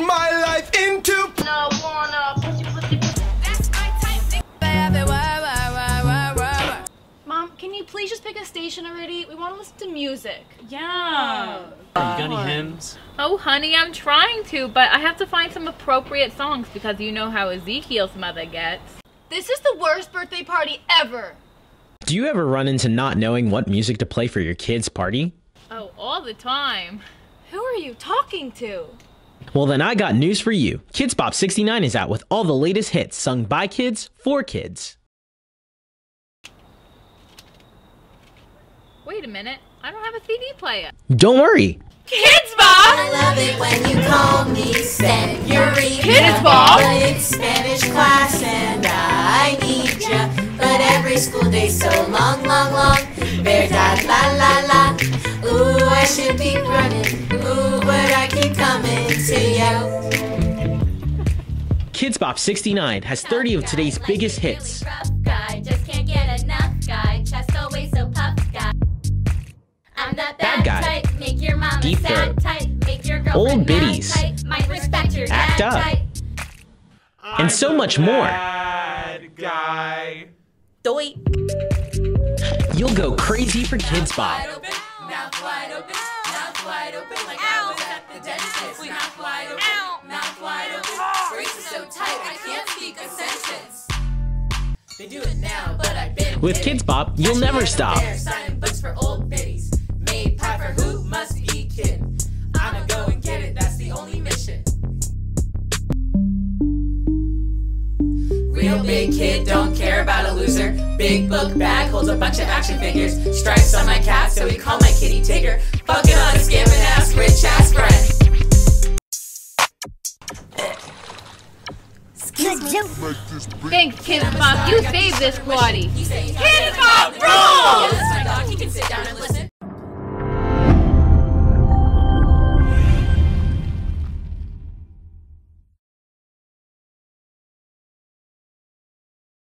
put my life into. No, wanna pussy, pussy, pussy. Mom, can you please just pick a station already? We want to listen to music. Yeah. You got any hymns? Oh, honey, I'm trying to, but I have to find some appropriate songs because you know how Ezekiel's mother gets. This is the worst birthday party ever. Do you ever run into not knowing what music to play for your kid's party? Oh, all the time. Who are you talking to? Well, then I got news for you. Kidz Bop 69 is out with all the latest hits sung by kids for kids. Wait a minute, I don't have a CD player. Don't worry, Kidz Bop! I love it when you call me Senorita. Kidz Bop! But it's Spanish class and I need ya. But every school day's so long, long, long. Verdad, la, la, la. Ooh, I should be running. Ooh, but I keep coming to you. Kidz Bop 69 has 30 of today's biggest hits. Rough guy, just can't get enough guy. Chest always so puff guy. I'm not Bad that guy. type. Make your mama Deep sad throat. type. Make your Old girlfriend mad biddies. type. Might respect your Act dad up. type. And so much more. Bad guy. Doi. You'll go crazy for Kidz Bop. open, mouth wide open, mouth wide open, like I was at the dentist. Mouth wide open, mouth wide open. Ah. Braces so tight I can't speak a sentence. They do it now, but I've been With with Kidz Bop, you'll never stop. Signing books for old biddies. Made pie for who? Must be kidding. I'ma go and get it. That's the only mission. Real big kid, don't care about a loser. Big book bag holds a bunch of action figures. Stripes on my cat, so we call my kitty Tigger. Fucking on a Thanks, Kidz Bop. You saved this party. Kids